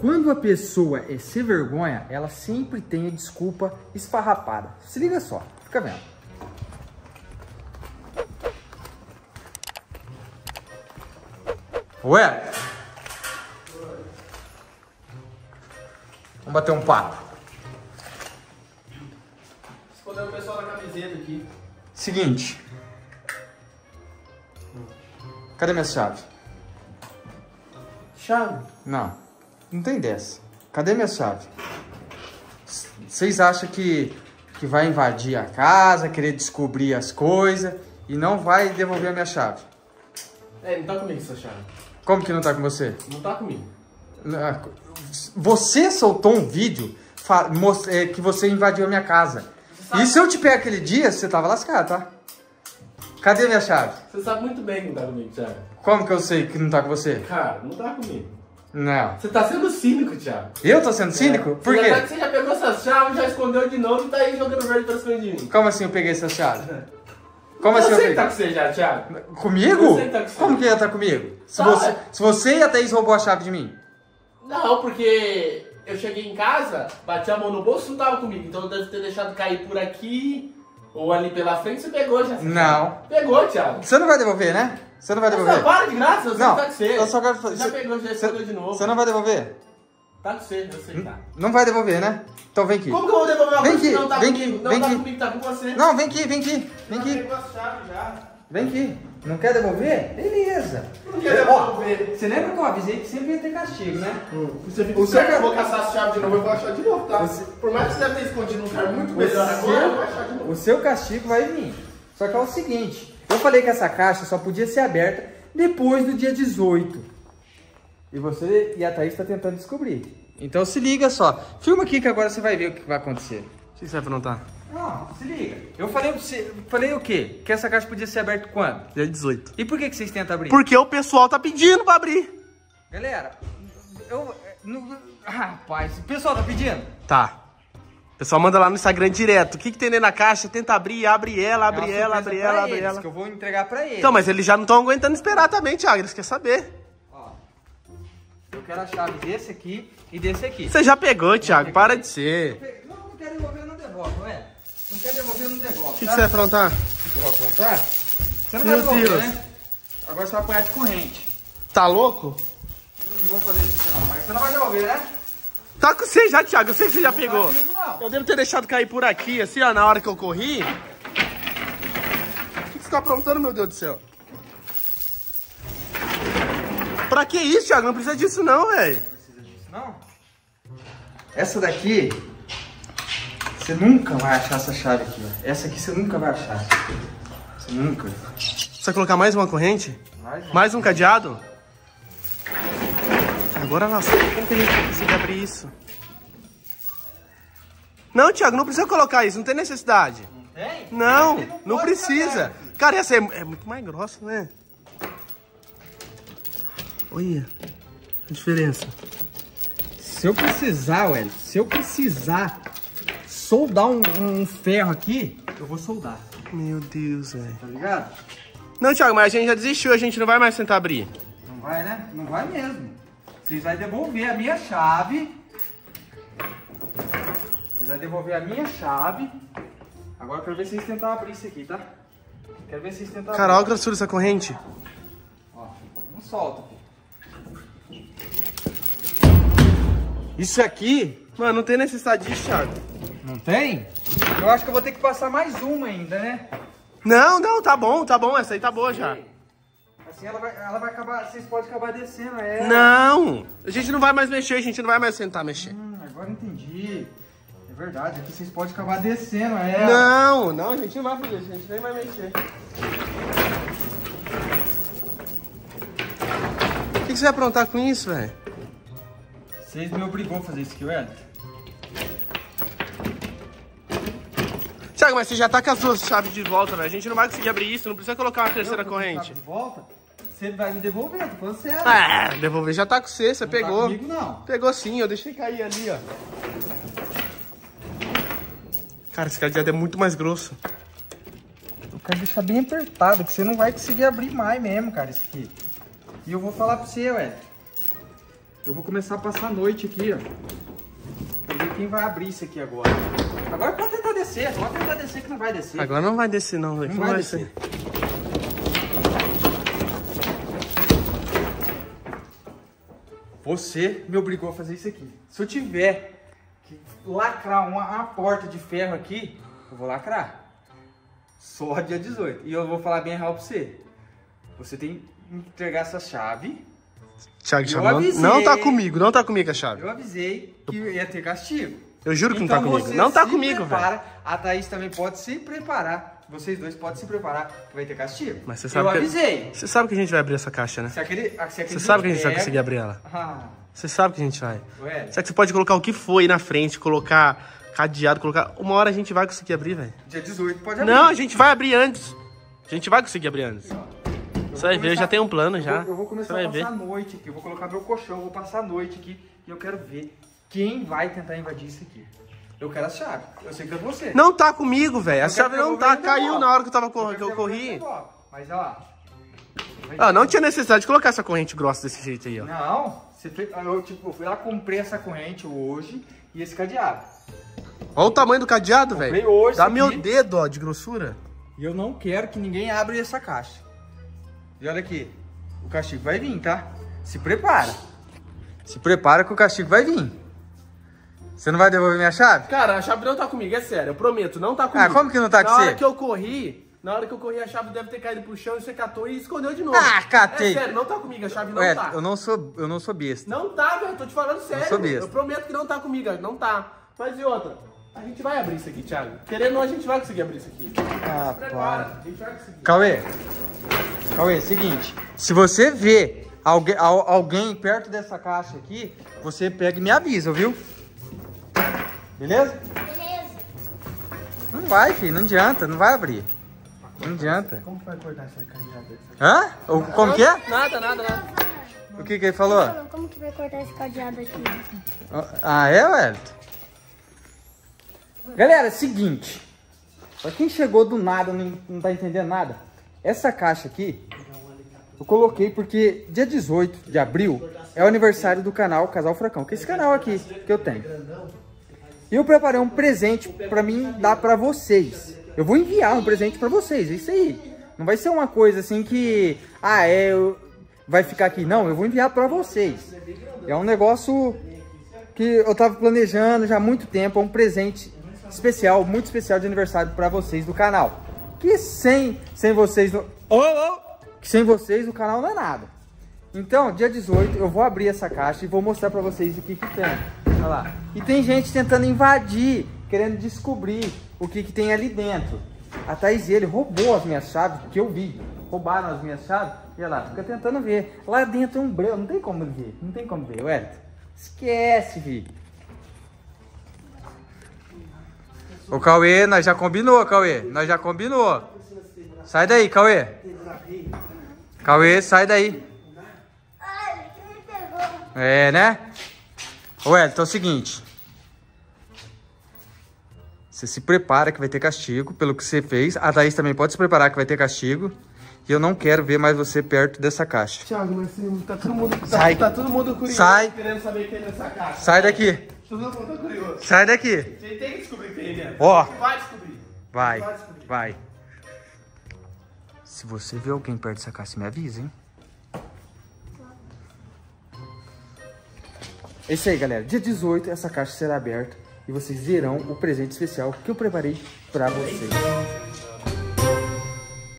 Quando a pessoa é sem vergonha, ela sempre tem a desculpa esfarrapada. Se liga só, fica vendo. Ué? Vamos bater um papo. Escondeu o pessoal da camiseta aqui. Seguinte. Cadê minha chave? Chave. Não, não tem dessa. Cadê minha chave? Vocês acham que, que vai invadir a casa, querer descobrir as coisas e não vai devolver a minha chave? É, não tá comigo essa chave. Como que não tá com você? Não tá comigo. Ah, Você soltou um vídeo é, que você invadiu a minha casa. E se eu te pegar aquele dia, você tava lascado, tá? Cadê minha chave? Você sabe muito bem que não tá comigo, Thiago. Como que eu sei que não tá com você? Cara, não tá comigo. Não. Você tá sendo cínico, Thiago. Eu tô sendo cínico? É. Por Você já tá- quê? Você já pegou essas chaves, já escondeu de novo e tá aí jogando verde pra cima de mim. Como assim eu peguei essa chave? Como eu assim eu peguei? tá com você já, Thiago. Comigo? Eu que tá com você. Como que ia estar comigo? Se Tá, você, se você e a Thaís roubou a chave de mim. Não, porque eu cheguei em casa, bati a mão no bolso e não tava comigo. Então deve ter deixado cair por aqui ou ali pela frente, você pegou já. Não. Pegou, Thiago. Você não vai devolver, né? Você não vai Nossa, devolver? para de graça, você Não, tá com você. eu só quero Você fazer. já pegou, já escondeu de novo. Você não vai devolver? Tá com você, eu sei, tá. Não vai devolver, né? Então vem aqui. Como que eu vou devolver uma Vem coisa que aqui, não tá vem comigo? aqui, não vem tá aqui. comigo, tá com você. Não, vem aqui, vem aqui. Vem aqui. Vem aqui. Não quer devolver? Beleza. Não quer devolver. Você lembra que eu avisei que sempre ia ter castigo, né? Você fica O certo, ca- eu vou caçar as chaves de novo, eu vou achar de novo, tá? Você- Por mais que você deve ter escondido um cara muito melhor agora, eu vou achar de novo. o seu castigo vai vir. Só que é o seguinte, eu falei que essa caixa só podia ser aberta depois do dia 18. E você e a Thaís está tentando descobrir. Então se liga só. Filma aqui que agora você vai ver o que vai acontecer. O que você vai aprontar? Não, se liga. Eu falei pra você, falei o quê? Que essa caixa podia ser aberta quando? Dia 18. E por que, que vocês tentam abrir? Porque o pessoal tá pedindo pra abrir. Galera, eu... Não, ah, rapaz, o pessoal tá pedindo? Tá. Pessoal manda lá no Instagram direto. O que, que tem dentro da caixa? Tenta abrir, abre ela, É abre uma ela, abre ela, abre eles, ela. Que eu vou entregar pra eles. Então, mas eles já não estão aguentando esperar também, Thiago. Eles querem saber. Ó, eu quero a chave desse aqui e desse aqui. Você já pegou, Thiago. Para de ser. Não, não quer devolver, não devolve, não é? Não quer devolver, não devolve. O que, que tá? você vai aprontar? Eu vou aprontar? Você não Meu vai devolver, Deus. né? Agora você vai apanhar de corrente. Tá louco? Não vou fazer isso não, mas você não vai devolver, né? Tá com você já, Thiago. Eu sei que você já pegou. não. Eu devo ter deixado cair por aqui, assim, ó, na hora que eu corri. O que, você tá aprontando, meu Deus do céu? Pra que isso, Thiago? Não precisa disso não, velho. Não? Essa daqui, você nunca vai achar essa chave aqui, ó. Essa aqui você nunca vai achar. Você nunca. Você vai colocar mais uma corrente? Mais. Mais um cadeado? Agora lascou. Como que a gente vai conseguir abrir isso? Não, Thiago, não precisa colocar isso. Não tem necessidade. Tem? Não, não pode precisa. Cara, essa é, é muito mais grossa, né? Olha a diferença. Se eu precisar, Ué, se eu precisar soldar um, um ferro aqui, eu vou soldar, Meu Deus, velho. tá ligado? Não, Thiago, mas a gente já desistiu. A gente não vai mais tentar abrir. Não vai, né? Não vai mesmo. Vocês vão devolver a minha chave. Vocês vão devolver a minha chave. Agora eu quero ver se vocês tentam abrir isso aqui, tá? Quero ver se vocês tentam Cara, olha a grossura dessa corrente. Ó, não solta. Isso aqui Mano, não tem necessidade disso, Thiago. não tem? Eu acho que eu vou ter que passar mais uma ainda, né? Não, não, tá bom, tá bom. Essa aí tá boa já. Assim ela vai, ela vai acabar, vocês podem acabar descendo ela. Não! A gente não vai mais mexer, a gente não vai mais tentar mexer. Hum, agora entendi. É verdade, aqui vocês podem acabar descendo ela. Não, não, a gente não vai fazer isso, a gente nem vai mexer. O que, que você vai aprontar com isso, velho? Vocês me obrigou a fazer isso aqui, Wellington. Thiago, mas você já tá com as duas chaves de volta, velho. A gente não vai conseguir abrir isso, não precisa colocar uma terceira Eu, corrente. De volta, você vai me devolver, tô falando sério. Ah, devolver já tá com você, você Não tá pegou. comigo, não. Pegou sim, eu deixei cair ali, ó. Cara, esse cadeado é muito mais grosso. Eu quero deixar bem apertado, que você não vai conseguir abrir mais mesmo, cara, isso aqui. E eu vou falar pra você, ué. Eu vou começar a passar a noite aqui, ó. Quem vai abrir isso aqui agora. Agora pode tentar descer, pode tentar descer que não vai descer. Agora não vai descer não, velho. Não Não vai vai descer. descer. Você me obrigou a fazer isso aqui. Se eu tiver que lacrar uma, uma porta de ferro aqui, eu vou lacrar. Só dia 18. E eu vou falar bem real pra você. Você tem que entregar essa chave. Thiago, Thiago, não, tá comigo, não tá comigo a chave. Eu avisei que ia ter castigo. Eu juro que Então não tá comigo. você Não tá comigo, velho. prepara. A Thaís também pode se preparar. Vocês dois podem se preparar que vai ter castigo. Mas você sabe eu que avisei. Você sabe que a gente vai abrir essa caixa, né? Se aquele, se aquele Você sabe que a gente vai pega- conseguir abrir ela. Ah, Você sabe que a gente vai. ué, Será que você pode colocar o que foi na frente, colocar cadeado, colocar. Uma hora a gente vai conseguir abrir, velho. dia 18 pode abrir. Não, a gente vai abrir antes. A gente vai conseguir abrir antes. Você vai ver, eu já tenho um plano já. Eu vou, eu vou começar a ver. passar a noite aqui. Eu vou colocar meu colchão, vou passar a noite aqui. E eu quero ver quem vai tentar invadir isso aqui. Eu quero a chave. Eu sei que é você. Não tá comigo, velho. A Eu chave não tá. Caiu na hora que eu tava cor- quero que eu corri. Mas ó. Ah, não tinha necessidade de colocar essa corrente grossa desse jeito aí, ó. Não, você fez, eu, tipo, eu fui lá, comprei essa corrente hoje e esse cadeado. Olha o tamanho do cadeado, Comprei velho. hoje Dá aqui. meu dedo, ó, de grossura. E eu não quero que ninguém abra essa caixa. E olha aqui, o castigo vai vir, tá? Se prepara. Se prepara que o castigo vai vir. Você não vai devolver minha chave? Cara, a chave não tá comigo, é sério, eu prometo, não tá comigo. Ah, como que não tá com Na você? hora que eu corri, na hora que eu corri, a chave deve ter caído pro chão e você catou e escondeu de novo. Ah, catei. É sério, não tá comigo, a chave não Ué, tá. eu não sou, eu não sou besta. Não tá, velho, tô te falando sério. sou besta. Eu prometo que não tá comigo, não tá. Mas e outra? A gente vai abrir isso aqui, Thiago. Querendo ou não, a gente vai conseguir abrir isso aqui. Ah, Prepara, para. a gente vai conseguir. Cauê, Cauê, seguinte, se você vê alguém, al- alguém perto dessa caixa aqui, você pega e me avisa, viu? Beleza? Beleza. Não vai, filho, não adianta, não vai abrir. Não adianta. Como que vai cortar essa cadeada? Hã? O- Como que é? Nada, nada, nada. O que que ele falou? Como que vai cortar esse cadeado aqui? Ah, é, Wellington? Galera, é seguinte. Pra quem chegou do nada, não, não tá entendendo nada. Essa caixa aqui, eu coloquei porque dia 18 de abril é o aniversário do canal Casal Fracão. Que é esse canal aqui que eu tenho. E eu preparei um presente pra mim dar pra vocês. Eu vou enviar um presente pra vocês, é isso aí. Não vai ser uma coisa assim que... Ah, é... eu- Vai ficar aqui. Não, eu vou enviar pra vocês. É um negócio que eu tava planejando já há muito tempo, é um presente especial, muito especial de aniversário para vocês do canal. Que sem, sem vocês, no... Ô, ô! que sem vocês o canal não é nada. Então, dia 18 eu vou abrir essa caixa e vou mostrar para vocês o que que tem. Olha lá. E tem gente tentando invadir, querendo descobrir o que que tem ali dentro. A Thaís ele roubou as minhas chaves, que eu vi. Roubaram as minhas chaves. E olha lá, fica tentando ver. Lá dentro é um branco, não tem como ver. Não tem como ver, Wellington. Esquece, filho. Ô Cauê, nós já combinou, Cauê. Nós já combinou. Sai daí, Cauê. Cauê, sai daí. É, né? Ô, Wellington, é o seguinte. Você se prepara que vai ter castigo pelo que você fez. A Thaís também pode se preparar que vai ter castigo. E eu não quero ver mais você perto dessa caixa. Thiago, mas tá todo mundo, tá, Sai. tá todo mundo curioso Sai. querendo saber o que é nessa caixa. Sai daqui. Sai daqui. Você tem que descobrir que tem dentro. Ó. Você vai descobrir. Vai, Vai descobrir. vai. Se você vê alguém perto dessa caixa, me avisa, hein? É isso aí, galera. Dia 18, essa caixa será aberta e vocês verão o presente especial que eu preparei pra vocês.